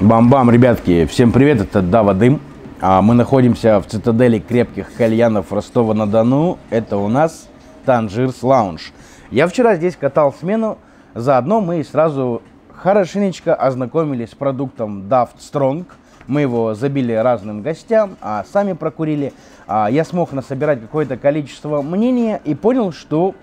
Бам-бам, ребятки, всем привет, это Дава Дым. А мы находимся в цитадели крепких кальянов Ростова-на-Дону. Это у нас Танжирс Лаунж. Я вчера здесь катал смену, заодно мы сразу хорошенечко ознакомились с продуктом Daft Strong. Мы его забили разным гостям, а сами прокурили. А я смог насобирать какое-то количество мнения и понял, что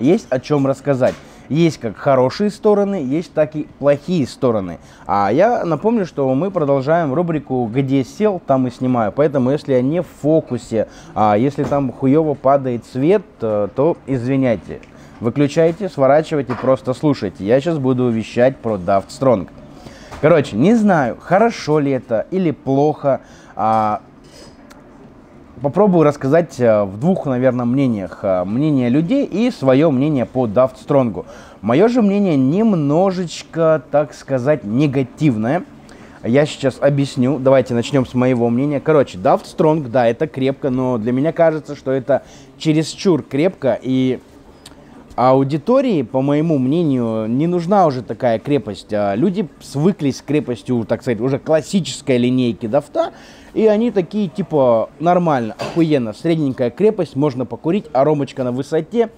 есть о чем рассказать. Есть как хорошие стороны, есть так и плохие стороны. А я напомню, что мы продолжаем рубрику «Где сел, там и снимаю». Поэтому, если я не в фокусе, а если там хуево падает свет, э, то извиняйте. Выключайте, сворачивайте, просто слушайте. Я сейчас буду вещать про Daft Strong. Короче, не знаю, хорошо ли это или плохо. А, попробую рассказать э, в двух, наверное, мнениях. Э, мнение людей и свое мнение по Daft Strong. Мое же мнение немножечко, так сказать, негативное. Я сейчас объясню. Давайте начнем с моего мнения. Короче, Daft Strong, да, это крепко, но для меня кажется, что это чересчур крепко. И аудитории, по моему мнению, не нужна уже такая крепость. А люди свыклись с крепостью, так сказать, уже классической линейки дафта, и они такие, типа, нормально, охуенно, средненькая крепость, можно покурить, аромочка на высоте.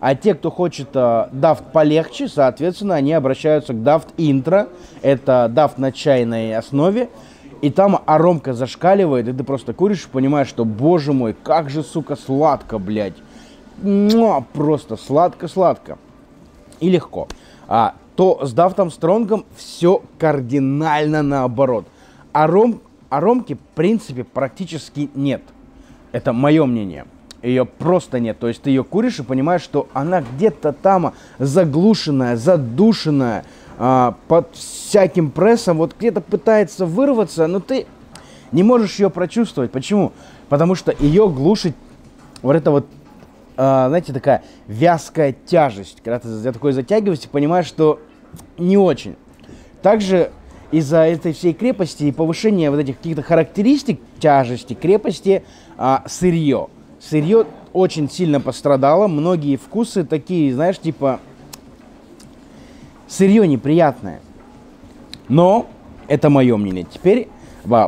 А те, кто хочет э, дафт полегче, соответственно, они обращаются к дафт интро. Это дафт на чайной основе. И там аромка зашкаливает, и ты просто куришь и понимаешь, что, боже мой, как же, сука, сладко, блядь. Муа, просто сладко-сладко. И легко. А, то с дафтом стронгом все кардинально наоборот. Аром, аромки, в принципе, практически нет. Это мое мнение ее просто нет. То есть ты ее куришь и понимаешь, что она где-то там заглушенная, задушенная, э, под всяким прессом, вот где-то пытается вырваться, но ты не можешь ее прочувствовать. Почему? Потому что ее глушит вот это вот, знаете, такая вязкая тяжесть. Когда ты за такой затягиваешься, понимаешь, что не очень. Также из-за этой всей крепости и повышения вот этих каких-то характеристик тяжести, крепости, а, сырье сырье очень сильно пострадало. Многие вкусы такие, знаешь, типа сырье неприятное. Но это мое мнение. Теперь,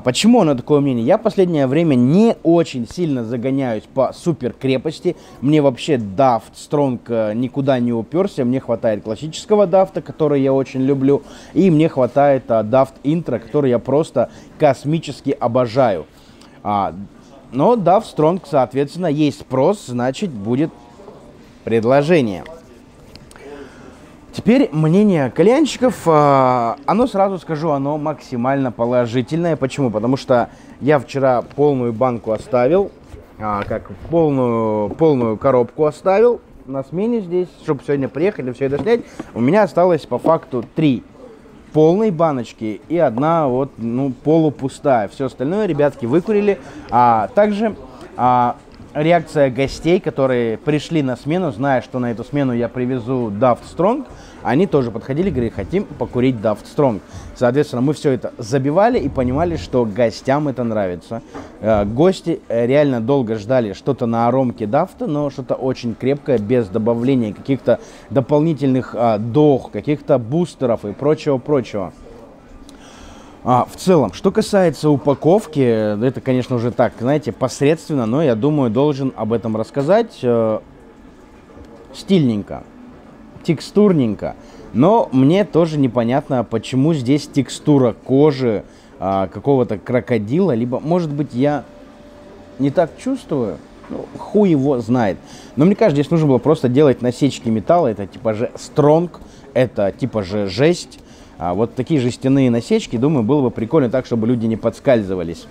почему оно такое мнение? Я в последнее время не очень сильно загоняюсь по супер крепости. Мне вообще Daft Strong э, никуда не уперся. Мне хватает классического дафта, который я очень люблю. И мне хватает а, Daft Intro, который я просто космически обожаю. А, но да, в Стронг, соответственно, есть спрос, значит, будет предложение. Теперь мнение кальянщиков, а, оно сразу скажу, оно максимально положительное. Почему? Потому что я вчера полную банку оставил, а, как полную, полную коробку оставил на смене здесь, чтобы сегодня приехали, все это снять. У меня осталось по факту три полной баночки и одна вот, ну, полупустая. Все остальное ребятки выкурили. А также а, реакция гостей, которые пришли на смену, зная, что на эту смену я привезу Daft Strong, они тоже подходили, говорили, хотим покурить Daft Strong. Соответственно, мы все это забивали и понимали, что гостям это нравится. Э, гости э, реально долго ждали что-то на аромке Дафта, но что-то очень крепкое, без добавления каких-то дополнительных а, дох, каких-то бустеров и прочего-прочего. А, в целом, что касается упаковки, это, конечно, уже так, знаете, посредственно, но я думаю, должен об этом рассказать. Э, стильненько, текстурненько. Но мне тоже непонятно, почему здесь текстура кожи а, какого-то крокодила, либо, может быть, я не так чувствую. Ну, хуй его знает. Но мне кажется, здесь нужно было просто делать насечки металла. Это типа же стронг, это типа же жесть. А вот такие жестяные насечки, думаю, было бы прикольно так, чтобы люди не подскальзывались.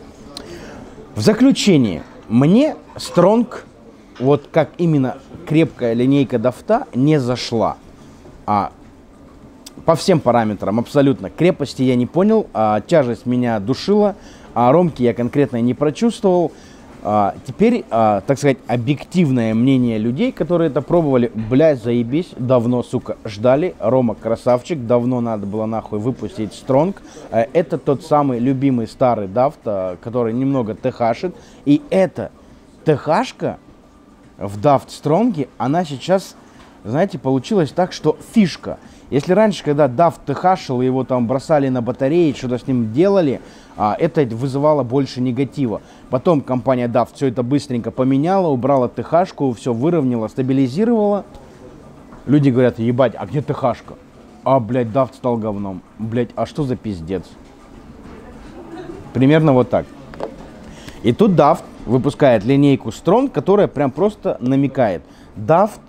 В заключение, мне Стронг, вот как именно крепкая линейка дафта, не зашла. А по всем параметрам абсолютно. Крепости я не понял, а тяжесть меня душила, а ромки я конкретно не прочувствовал. А, теперь, а, так сказать, объективное мнение людей, которые это пробовали. Блядь, заебись, давно, сука, ждали. Рома красавчик, давно надо было нахуй выпустить Стронг. А, это тот самый любимый старый дафт, который немного техашит. И эта техашка в дафт Стронге, она сейчас знаете, получилось так, что фишка. Если раньше, когда DAF тхашил, его там бросали на батареи, что-то с ним делали, а, это вызывало больше негатива. Потом компания DAF все это быстренько поменяла, убрала ТХшку, все выровняла, стабилизировала. Люди говорят, ебать, а где ТХшка? А, блядь, DAF стал говном. Блядь, а что за пиздец? Примерно вот так. И тут Daft выпускает линейку Strong, которая прям просто намекает. Daft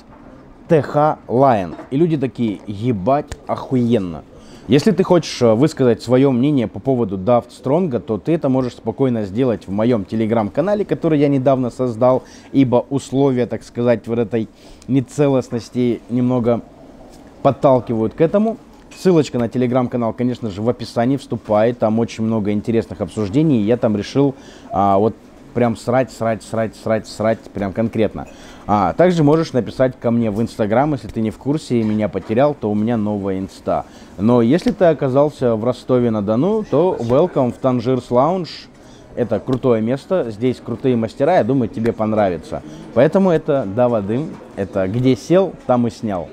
TH Lion. И люди такие, ебать, охуенно. Если ты хочешь э, высказать свое мнение по поводу Daft Strong, то ты это можешь спокойно сделать в моем телеграм-канале, который я недавно создал, ибо условия, так сказать, в этой нецелостности немного подталкивают к этому. Ссылочка на телеграм-канал, конечно же, в описании вступает. Там очень много интересных обсуждений. Я там решил а, вот прям срать, срать, срать, срать, срать, прям конкретно. А, также можешь написать ко мне в Инстаграм, если ты не в курсе и меня потерял, то у меня новая инста. Но если ты оказался в Ростове-на-Дону, то welcome в Танжирс Lounge. Это крутое место, здесь крутые мастера, я думаю, тебе понравится. Поэтому это Дава Дым, это где сел, там и снял.